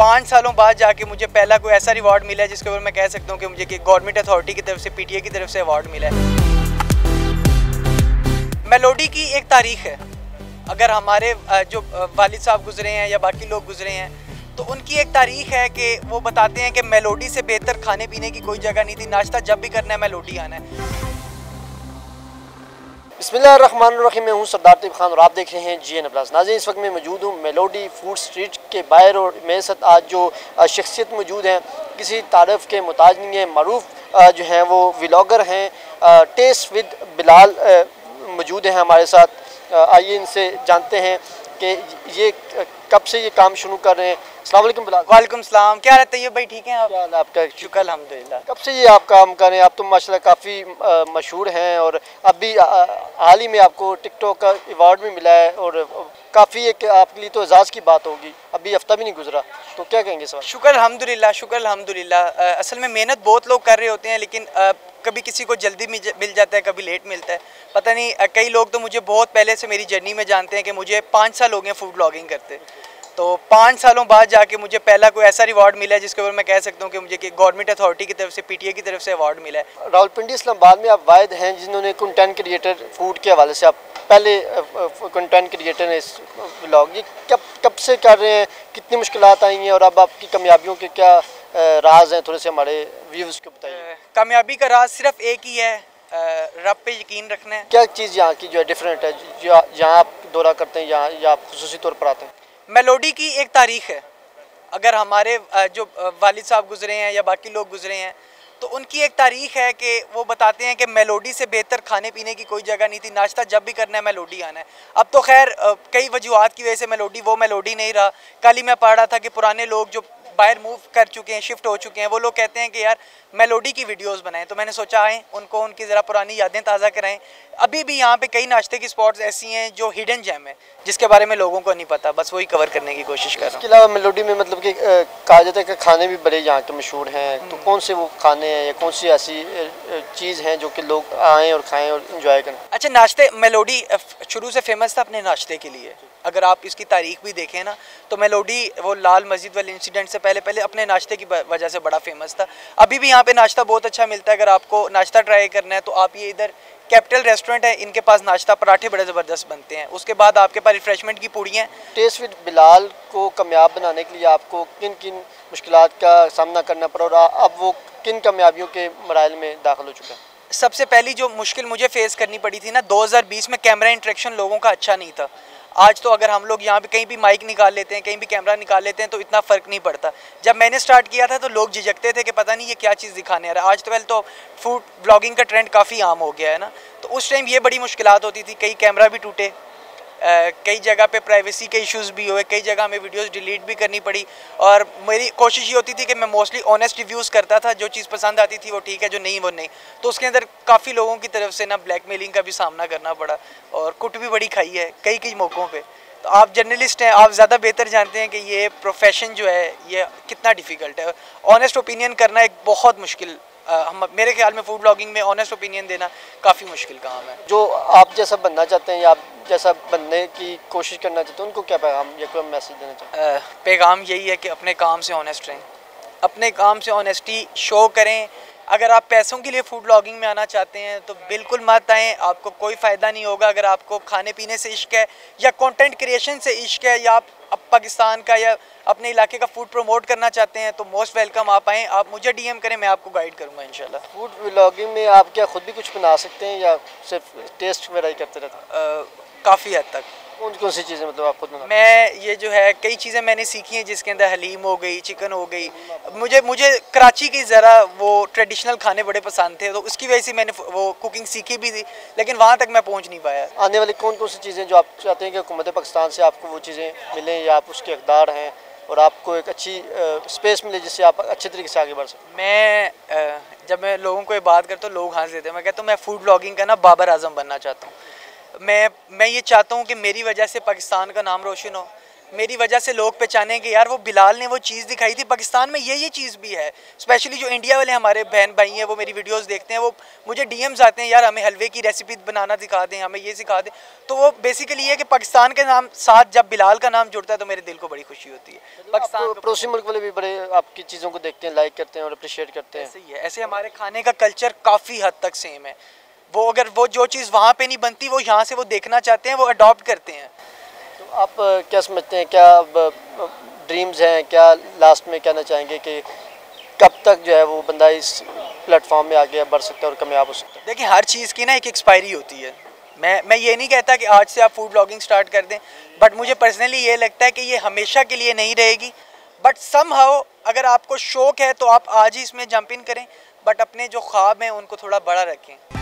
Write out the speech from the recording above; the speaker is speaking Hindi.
पाँच सालों बाद जाके मुझे पहला कोई ऐसा रिवॉर्ड मिला है जिसके ऊपर मैं कह सकता हूँ कि मुझे गवर्नमेंट अथॉरिटी की तरफ़ से पीटीए की तरफ़ से अवार्ड मिला है। मेलोडी की एक तारीख है। अगर हमारे जो वालिद साहब गुजरे हैं या बाकी लोग गुजरे हैं तो उनकी एक तारीख है कि वो बताते हैं कि मेलोडी से बेहतर खाने पीने की कोई जगह नहीं थी। नाश्ता जब भी करना है मेलोडी आना है। बिस्मिल्लाहिर्रहमानिर्रहीम। मैं हूँ सरदार तिब खान और आप देख रहे हैं जी एन प्लस नाजी इस वक्त मैं मौजूद हूँ मेलोडी फ़ूड स्ट्रीट के बाहर और मेरे साथ आज जो शख्सियत मौजूद हैं, किसी तारफ़ के मुताज नहीं है, मरूफ जो हैं वो विलागर हैं टेस्ट विद बिलाल मौजूद हैं हमारे साथ। आइए इनसे जानते हैं कि ये कब से ये काम शुरू कर रहे हैं। अस्सलाम वालेकुम वालेकुम सलाम। क्या रहता है भाई? ठीक है आप? क्या आपका? शुक्र अलहमदिल्ला कब से ये आप काम कर रहे हैं? आप तो माशाल्लाह काफ़ी मशहूर हैं और अभी हाल ही में आपको टिकटॉक का अवार्ड भी मिला है और काफ़ी एक आपके लिए तो एजाज़ की बात होगी। अभी हफ़्ता भी नहीं गुजरा तो क्या कहेंगे सर शुक्र अल्हम्दुलिल्लाह शुक्र अल्हम्दुलिल्लाह। अ, असल में मेहनत बहुत लोग कर रहे होते हैं लेकिन अ, कभी किसी को जल्दी मिल जाता है कभी लेट मिलता है। पता नहीं कई लोग तो मुझे बहुत पहले से मेरी जर्नी में जानते हैं कि मुझे पाँच साल हो गए फ़ूड ब्लॉगिंग करते। तो पाँच सालों बाद जाके मुझे पहला कोई ऐसा रिवॉर्ड मिला है जिसके ऊपर मैं कह सकता हूँ कि मुझे कि गवर्नमेंट अथॉरिटी की तरफ़ से पीटीए की तरफ़ से अवार्ड मिला है। रावलपिंडी इस्लामाबाद में आप वायद हैं जिन्होंने कंटेंट क्रिएटर फ़ूड के हवाले से आप पहले कंटेंट क्रिएटर हैं इस ब्लॉग ये कब कब से कर रहे हैं? कितनी मुश्किल आई हैं? और अब आपकी कामयाबियों के क्या राज हैं? थोड़े से हमारे व्यूज़ को बताइए। कामयाबी का राज सिर्फ़ एक ही है रब पे यकीन रखना है। क्या चीज़ यहाँ की जो है डिफरेंट है? जहाँ आप दौरा करते हैं यहाँ या आप खसूसी तौर पर आते हैं? मेलोडी की एक तारीख है। अगर हमारे जो वालिद साहब गुजरे हैं या बाकी लोग गुजरे हैं तो उनकी एक तारीख है कि वो बताते हैं कि मेलोडी से बेहतर खाने पीने की कोई जगह नहीं थी। नाश्ता जब भी करना है, मेलोडी आना है। अब तो खैर कई वजूहत की वजह से मेलोडी, वो मेलोडी नहीं रहा। कल ही मैं पढ़ रहा था कि पुराने लोग जो बाहर मूव कर चुके हैं शिफ्ट हो चुके हैं। वो लोग कहते हैं कि यार मेलोडी की वीडियोस बनाएँ। तो मैंने सोचा आएँ उनको उनकी ज़रा पुरानी यादें ताज़ा कराएँ। अभी भी यहाँ पे कई नाश्ते की स्पॉट्स ऐसी हैं जो हिडन जैम है जिसके बारे में लोगों को नहीं पता। बस वही कवर करने की कोशिश कर रहा हूँ। इसके अलावा मेलोडी में मतलब कि कहा जाता है कि खाने भी बड़े यहाँ के मशहूर हैं। तो कौन से वो खाने हैं या कौन सी ऐसी चीज़ हैं जो कि लोग आएँ और खाएँ और इन्जॉय करें? अच्छा नाश्ते मेलोडी शुरू से फ़ेमस था अपने नाश्ते के लिए? अगर आप इसकी तारीख भी देखें ना तो मेलोडी वो लाल मस्जिद वाले इंसिडेंट से पहले पहले अपने नाश्ते की वजह से बड़ा फ़ेमस था। अभी भी यहाँ पे नाश्ता बहुत अच्छा मिलता है। अगर आपको नाश्ता ट्राई करना है तो आप ये इधर कैपिटल रेस्टोरेंट है इनके पास नाश्ता पराठे बड़े ज़बरदस्त बनते हैं। उसके बाद आपके पास रिफ्रेशमेंट की पूड़ियाँ टेस्ट विद बिलाल को कामयाब बनाने के लिए आपको किन किन मुश्किल का सामना करना पड़ा और अब वो किन कामयाबियों के मराइल में दाखिल हो चुका है? सबसे पहली जो मुश्किल मुझे फेस करनी पड़ी थी ना 2020 में कैमरा इंट्रैक्शन लोगों का अच्छा नहीं था। आज तो अगर हम लोग यहाँ पे कहीं भी माइक निकाल लेते हैं, कहीं भी कैमरा निकाल लेते हैं तो इतना फ़र्क नहीं पड़ता। जब मैंने स्टार्ट किया था तो लोग झिझकते थे कि पता नहीं ये क्या चीज़ दिखाने आ रहा है। आज तो पहले तो फ़ूड ब्लॉगिंग का ट्रेंड काफ़ी आम हो गया है ना। तो उस टाइम ये बड़ी मुश्किल होती थी कई कैमरा भी टूटे कई जगह पे प्राइवेसी के इश्यूज़ भी हुए, कई जगह हमें वीडियोस डिलीट भी करनी पड़ी और मेरी कोशिश ये होती थी कि मैं मोस्टली ऑनेस्ट रिव्यूज़ करता था, जो चीज़ पसंद आती थी वो ठीक है, जो नहीं वो नहीं। तो उसके अंदर काफ़ी लोगों की तरफ़ से ना ब्लैकमेलिंग का भी सामना करना पड़ा और कुट भी बड़ी खाई है, कई कई मौक़ों पर तो आप जर्नलिस्ट हैं, आप ज़्यादा बेहतर जानते हैं कि ये प्रोफेशन जो है, ये कितना डिफ़िकल्ट है। ऑनेस्ट ओपिनियन करना एक बहुत मुश्किल हम मेरे ख्याल में फ़ूड ब्लॉगिंग में ऑनेस्ट ओपिनियन देना काफ़ी मुश्किल काम है। जो आप जैसा बनना चाहते हैं या आप जैसा बनने की कोशिश करना चाहते हैं उनको क्या पैगाम या कोई मैसेज देना चाहते हैं? पैगाम यही है कि अपने काम से ऑनेस्ट रहें। अपने काम से ऑनेस्टी शो करें। अगर आप पैसों के लिए फ़ूड ब्लॉगिंग में आना चाहते हैं तो बिल्कुल मत आएँ। आपको कोई फ़ायदा नहीं होगा अगर आपको खाने पीने से इश्क है या कंटेंट क्रिएशन से इश्क है या आप पाकिस्तान का या अपने इलाके का फ़ूड प्रमोट करना चाहते हैं तो मोस्ट वेलकम आप आएँ। आप मुझे डीएम करें मैं आपको गाइड करूँगा इंशाल्लाह। फ़ूड व्लॉगिंग में आप क्या खुद भी कुछ बना सकते हैं या सिर्फ़ टेस्ट वगैरह ही करते रहते हैं? काफ़ी हद तक। कौन कौन सी चीज़ें मतलब आप खुद मैं ये जो है कई चीज़ें मैंने सीखी हैं जिसके अंदर हलीम हो गई चिकन हो गई। मुझे मुझे कराची की ज़रा वो ट्रेडिशनल खाने बड़े पसंद थे तो उसकी वजह से मैंने वो कुकिंग सीखी भी थी लेकिन वहाँ तक मैं पहुँच नहीं पाया। आने वाली कौन कौन सी चीज़ें जो आप चाहते हैं कि हुकूमत पाकिस्तान से आपको वो चीज़ें मिलें या आप उसके अकदार हैं और आपको एक अच्छी स्पेस मिले जिससे आप अच्छे तरीके से आगे बढ़ सकें? मैं जब मैं लोगों को ये बात करता हूँ लोग हंस देते हैं। मैं कहता हूँ मैं फ़ूड ब्लॉगिंग का ना बाबर आज़म बनना चाहता हूँ। मैं मैं ये चाहता हूँ कि मेरी वजह से पाकिस्तान का नाम रोशन हो। मेरी वजह से लोग पहचाने कि यार वो बिलाल ने वो चीज़ दिखाई थी। पाकिस्तान में ये ये चीज़ भी है। स्पेशली जो इंडिया वाले हमारे बहन भाई हैं वो मेरी वीडियोस देखते हैं। वो मुझे डीएम्स आते हैं यार हमें हलवे की रेसिपी बनाना दिखा दें हमें ये सिखा दें। तो वो बेसिकली ये कि पाकिस्तान के नाम साथ जब बिलाल का नाम जुड़ता है तो मेरे दिल को बड़ी खुशी होती है। पाकिस्तान पड़ोसी मुल्क वाले भी बड़े आपकी चीज़ों को देखते हैं लाइक करते हैं और अप्रिशिएट करते हैं। ऐसे ही है। ऐसे हमारे खाने का कल्चर काफ़ी हद तक सेम है। वो अगर वो जो चीज़ वहाँ पे नहीं बनती वो यहाँ से वो देखना चाहते हैं वो अडॉप्ट करते हैं। तो आप क्या समझते हैं क्या ड्रीम्स हैं क्या लास्ट में कहना चाहेंगे कि कब तक जो है वो बंदा इस प्लेटफॉर्म में आगे बढ़ सकता है और कामयाब हो सकता है? देखिए हर चीज़ की ना एक एक्सपायरी होती है। मैं मैं ये नहीं कहता कि आज से आप फ़ूड ब्लॉगिंग स्टार्ट कर दें बट मुझे पर्सनली ये लगता है कि ये हमेशा के लिए नहीं रहेगी। बट सम अगर आपको शौक है तो आप आज ही इसमें जंप इन करें बट अपने जो ख्वाब हैं उनको थोड़ा बड़ा रखें।